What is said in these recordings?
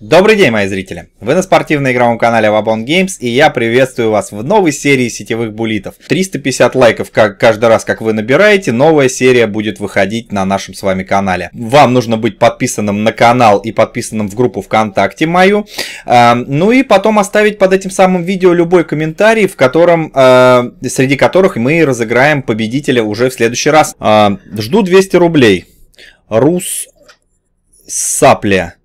Добрый день, мои зрители! Вы на спортивно-игровом канале Wabon Games, и я приветствую вас в новой серии сетевых буллитов. 350 лайков как каждый раз, как вы набираете, новая серия будет выходить на нашем с вами канале. Вам нужно быть подписанным на канал и подписанным в группу ВКонтакте мою. Э, ну и потом оставить под этим самым видео любой комментарий, в котором, э, среди которых мы разыграем победителя уже в следующий раз. Э, жду 200 рублей. Рус Сапля.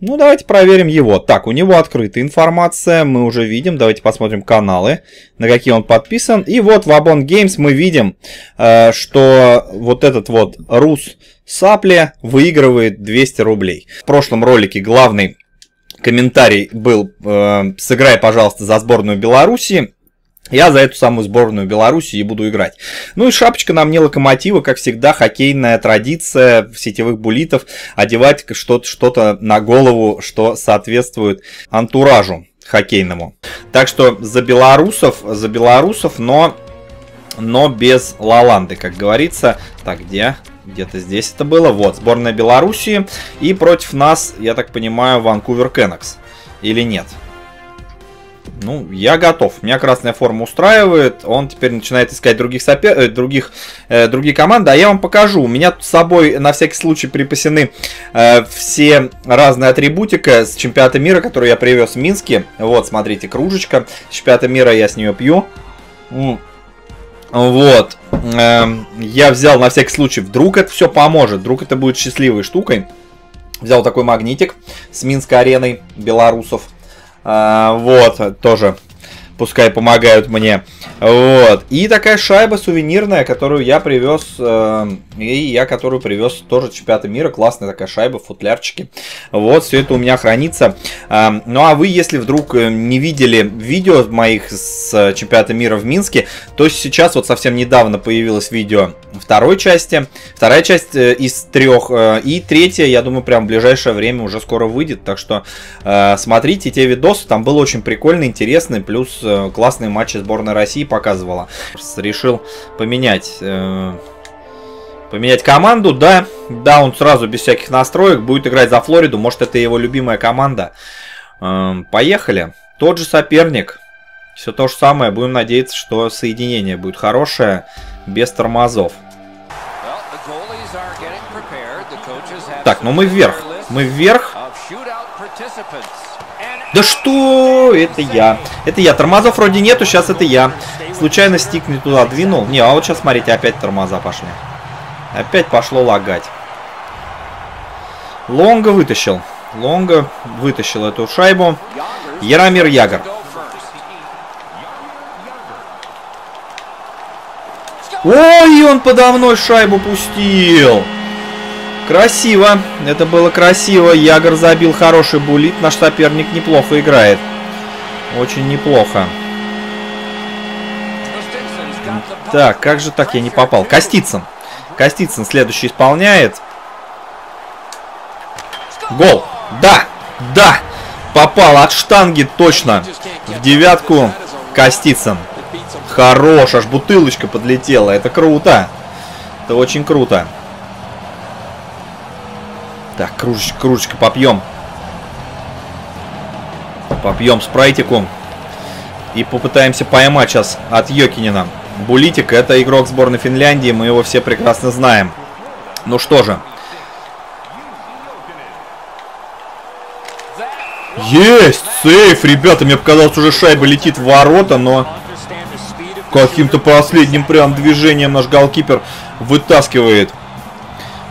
Ну, давайте проверим его. Так, у него открытая информация, мы уже видим. Давайте посмотрим каналы, на какие он подписан. И вот в Abon Games мы видим, э, что вот этот вот Рус Сапли выигрывает 200 рублей. В прошлом ролике главный комментарий был э, «Сыграй, пожалуйста, за сборную Беларуси». Я за эту самую сборную Беларуси и буду играть. Ну и шапочка на мне локомотива, как всегда, хоккейная традиция сетевых булитов, одевать что-то что на голову, что соответствует антуражу хоккейному. Так что за белорусов, за белорусов, но, но без Лаланды, как говорится. Так, где? Где-то здесь это было. Вот, сборная Белоруссии. И против нас, я так понимаю, Ванкувер Кеннекс. Или нет? Ну, я готов. Меня красная форма устраивает. Он теперь начинает искать других, сопер... Э, других э, другие команды. А я вам покажу. У меня тут с собой на всякий случай припасены э, все разные атрибутика с чемпионата мира, который я привез в Минске. Вот, смотрите, кружечка. С чемпионата мира я с нее пью. Вот. Э, я взял на всякий случай. Вдруг это все поможет. Вдруг это будет счастливой штукой. Взял такой магнитик с Минской ареной белорусов. А, вот, тоже пускай помогают мне. Вот. И такая шайба сувенирная, которую я привез, э, и я которую привез тоже чемпионата мира. Классная такая шайба, футлярчики. Вот, все это у меня хранится. Э, ну а вы, если вдруг э, не видели видео моих с чемпионата мира в Минске, то сейчас вот совсем недавно появилось видео второй части. Вторая часть э, из трех. Э, и третья, я думаю, прям в ближайшее время уже скоро выйдет. Так что э, смотрите те видосы, там было очень прикольно, интересно. Плюс э, классные матчи сборной России показывала. Решил поменять... Э, поменять команду, да, да, он сразу без всяких настроек будет играть за Флориду, может это его любимая команда. Эм, поехали. Тот же соперник, все то же самое, будем надеяться, что соединение будет хорошее, без тормозов. Так, ну мы вверх, мы вверх. Да что? Это я. Это я. Тормозов вроде нету, сейчас это я. Случайно стик не туда двинул. Не, а вот сейчас, смотрите, опять тормоза пошли. Опять пошло лагать. Лонга вытащил. Лонга вытащил эту шайбу. Яромир Ягор. Ой, он подо мной шайбу пустил. Красиво. Это было красиво. Ягор забил хороший булит. Наш соперник неплохо играет. Очень неплохо. Так, как же так я не попал? Костицын. Костицын следующий исполняет. Гол. Да, да. Попал от штанги точно. В девятку Костицын. Хорош, аж бутылочка подлетела. Это круто. Это очень круто. Так, кружечка, кружечка, попьем. Попьем спрайтику. И попытаемся поймать сейчас от Йокинина. Булитик это игрок сборной Финляндии, мы его все прекрасно знаем. Ну что же. Есть! Сейф, ребята, мне показалось, уже шайба летит в ворота, но каким-то последним прям движением наш голкипер вытаскивает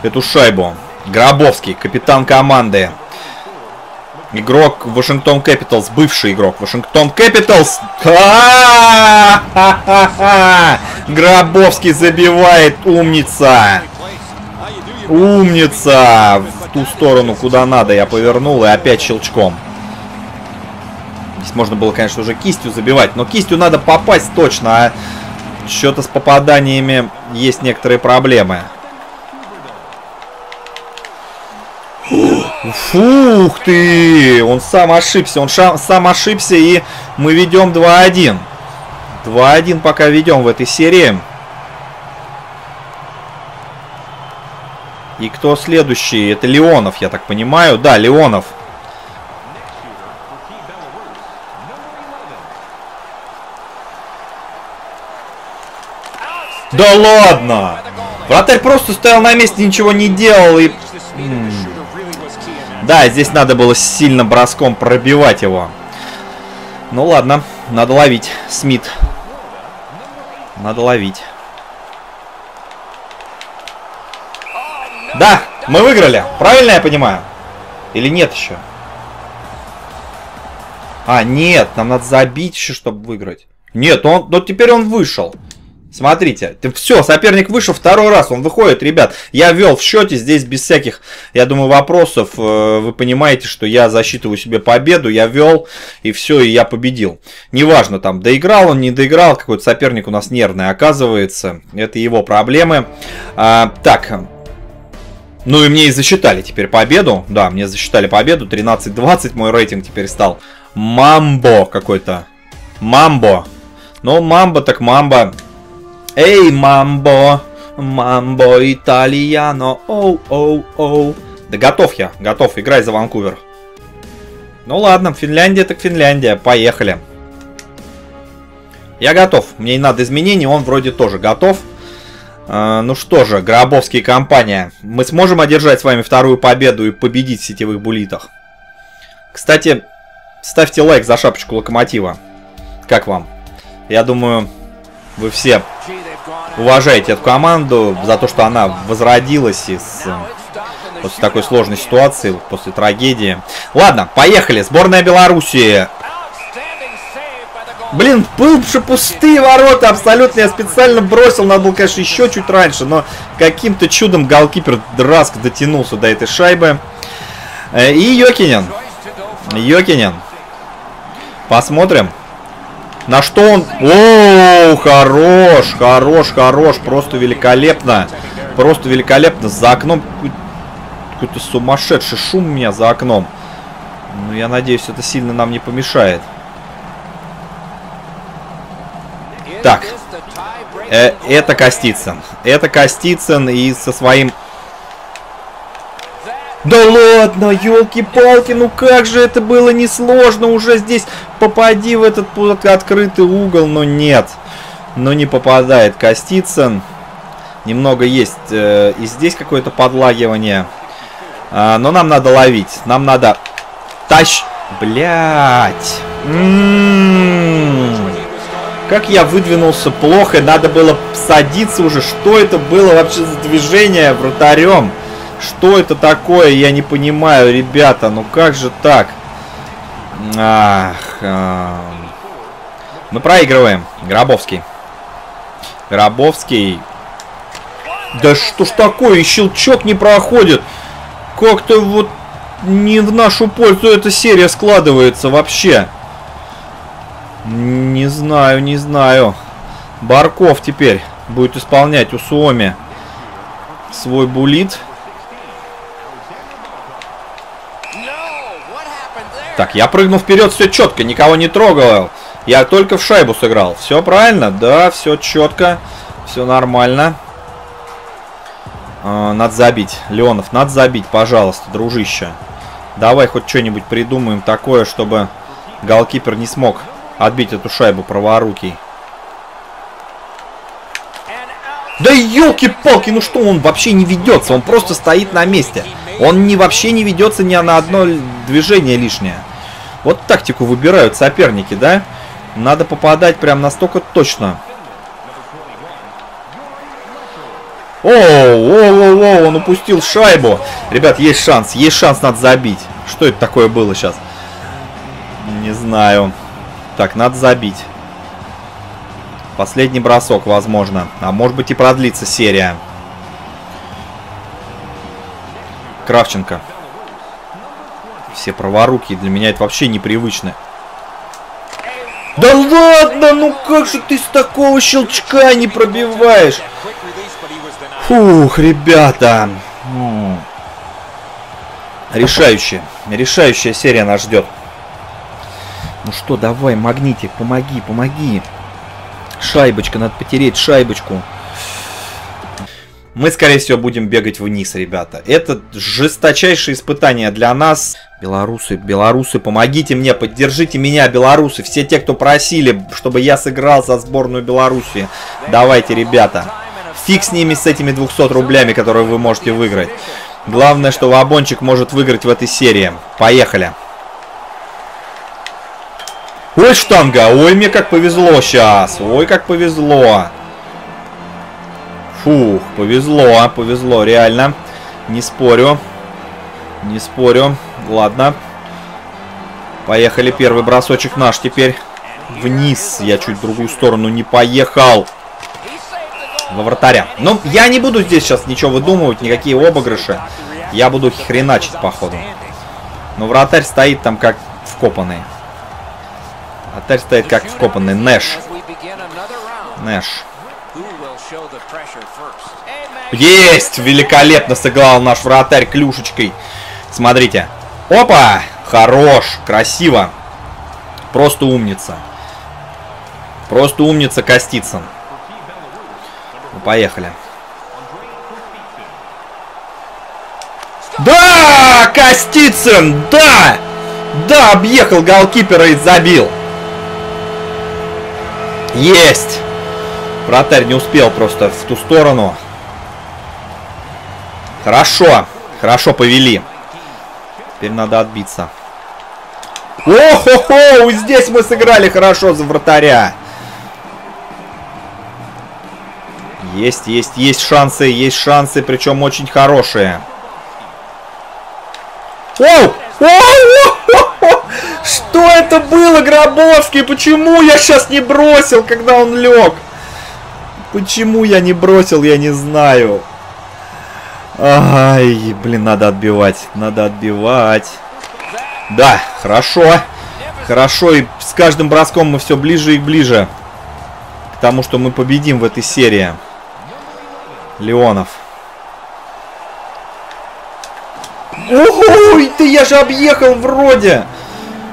эту шайбу. Гробовский, капитан команды. Игрок Вашингтон Капиталс, бывший игрок Вашингтон Капиталс. Гробовский забивает, умница. Умница. В ту сторону, куда надо, я повернул и опять щелчком. Здесь можно было, конечно, уже кистью забивать, но кистью надо попасть точно, а что-то с попаданиями есть некоторые проблемы. Фух ты! Он сам ошибся, он шам, сам ошибся, и мы ведем 2-1. 2-1 пока ведем в этой серии. И кто следующий? Это Леонов, я так понимаю. Да, Леонов. Да ладно! Вратарь просто стоял на месте, ничего не делал и да, здесь надо было сильно броском пробивать его. Ну ладно, надо ловить. Смит. Надо ловить. Да, мы выиграли. Правильно я понимаю? Или нет еще? А, нет, нам надо забить еще, чтобы выиграть. Нет, он, вот теперь он вышел. Смотрите, все, соперник вышел второй раз, он выходит, ребят. Я вел в счете, здесь без всяких, я думаю, вопросов. Э, вы понимаете, что я засчитываю себе победу, я вел, и все, и я победил. Неважно, там, доиграл он, не доиграл, какой-то соперник у нас нервный оказывается. Это его проблемы. А, так, ну и мне и засчитали теперь победу. Да, мне засчитали победу. 13-20 мой рейтинг теперь стал. Мамбо какой-то. Мамбо. Ну, мамбо так мамбо. Эй, мамбо. Мамбо итальяно. Оу, оу, оу. Да готов я, готов. Играй за Ванкувер. Ну ладно, Финляндия так Финляндия. Поехали. Я готов. Мне не надо изменений, он вроде тоже готов. А, ну что же, Гробовский компания. Мы сможем одержать с вами вторую победу и победить в сетевых булитах. Кстати, ставьте лайк за шапочку локомотива. Как вам? Я думаю, вы все уважаете эту команду за то, что она возродилась из после такой сложной ситуации, после трагедии. Ладно, поехали. Сборная Белоруссии Блин, был же пустые ворота абсолютно. Я специально бросил. Надо было, конечно, еще чуть раньше. Но каким-то чудом голкипер Драск дотянулся до этой шайбы. Э, и Йокинен. Йокинен. Посмотрим. На что он... О, хорош, хорош, хорош. Просто великолепно. Просто великолепно. За окном какой-то сумасшедший шум у меня за окном. Ну, я надеюсь, это сильно нам не помешает. Так. Э, это Костицын. Это Костицын и со своим... Да ладно, елки-палки, ну как же это было несложно. Уже здесь попади в этот открытый угол, но нет. Но не попадает Костицын. Немного есть э, и здесь какое-то подлагивание. А, но нам надо ловить. Нам надо... Тащ... Блять. М -м -м. Как я выдвинулся плохо, надо было садиться уже. Что это было вообще за движение вратарем? Что это такое, я не понимаю, ребята. Ну как же так? Ах, э... Мы проигрываем. Гробовский. Гробовский. Да что ж такое, щелчок не проходит. Как-то вот не в нашу пользу эта серия складывается вообще. Не знаю, не знаю. Барков теперь будет исполнять у Суоми свой булит. Так, я прыгнул вперед, все четко, никого не трогал. Я только в шайбу сыграл. Все правильно? Да, все четко. Все нормально. Э, надо забить. Леонов, надо забить, пожалуйста, дружище. Давай хоть что-нибудь придумаем такое, чтобы голкипер не смог отбить эту шайбу праворукий. Да елки-палки, ну что он вообще не ведется? Он просто стоит на месте. Он не, вообще не ведется ни на одно движение лишнее. Вот тактику выбирают соперники, да? Надо попадать прям настолько точно. О, о, о, о, он упустил шайбу. Ребят, есть шанс, есть шанс надо забить. Что это такое было сейчас? Не знаю. Так, надо забить. Последний бросок, возможно. А может быть и продлится серия. Кравченко. Все праворуки. Для меня это вообще непривычно. Да ладно, ну как же ты с такого щелчка не пробиваешь? Фух, ребята. Решающая. Решающая серия нас ждет. Ну что, давай, магнитик, помоги, помоги. Шайбочка, надо потереть шайбочку. Мы, скорее всего, будем бегать вниз, ребята. Это жесточайшее испытание для нас. Белорусы, белорусы, помогите мне, поддержите меня, белорусы. Все те, кто просили, чтобы я сыграл за сборную Беларуси. Давайте, ребята. Фиг с ними, с этими 200 рублями, которые вы можете выиграть. Главное, что Вабончик может выиграть в этой серии. Поехали. Ой, штанга, ой, мне как повезло сейчас. Ой, как повезло. Фух, повезло, повезло, реально. Не спорю. Не спорю. Ладно. Поехали, первый бросочек наш теперь. Вниз. Я чуть в другую сторону не поехал. Во вратаря. Ну, я не буду здесь сейчас ничего выдумывать, никакие обыгрыши. Я буду хреначить, походу. Но вратарь стоит там как вкопанный. Вратарь стоит как вкопанный. Нэш. Нэш. Есть! Великолепно сыграл наш вратарь клюшечкой. Смотрите. Опа! Хорош! Красиво! Просто умница. Просто умница Костицын. Ну, поехали. Да! Костицын! Да! Да, объехал голкипера и забил. Есть! Вратарь не успел просто в ту сторону. Хорошо. Хорошо повели. Теперь надо отбиться. О-хо-хо! Здесь мы сыграли хорошо за вратаря. Есть, есть, есть шансы, есть шансы, причем очень хорошие. Оу! Оу! Что это было, Гробовский? Почему я сейчас не бросил, когда он лег? Почему я не бросил, я не знаю. Ай, блин, надо отбивать. Надо отбивать. Да, хорошо. Хорошо, и с каждым броском мы все ближе и ближе к тому, что мы победим в этой серии. Леонов. Ой, ты я же объехал вроде.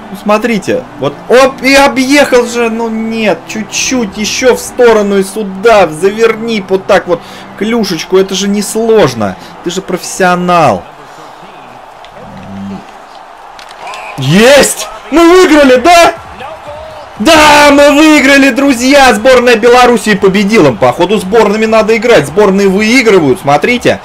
Ну, смотрите. Вот, оп, и объехал же. Ну, нет, чуть-чуть еще в сторону и сюда. Заверни вот так вот клюшечку. Это же не сложно. Ты же профессионал. Есть! Мы выиграли, да? Да, мы выиграли, друзья! Сборная Белоруссии победила. Походу, сборными надо играть. Сборные выигрывают, смотрите.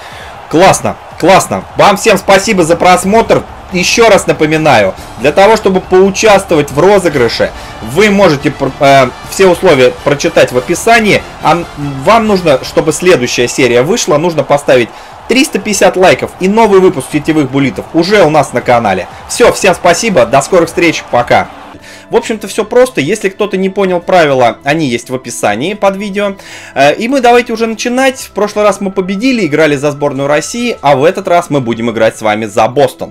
Классно, классно. Вам всем спасибо за просмотр. Еще раз напоминаю, для того, чтобы поучаствовать в розыгрыше, вы можете э, все условия прочитать в описании. А вам нужно, чтобы следующая серия вышла, нужно поставить 350 лайков и новый выпуск сетевых булитов уже у нас на канале. Все, всем спасибо, до скорых встреч, пока. В общем-то, все просто. Если кто-то не понял правила, они есть в описании под видео. Э, и мы давайте уже начинать. В прошлый раз мы победили, играли за сборную России, а в этот раз мы будем играть с вами за Бостон.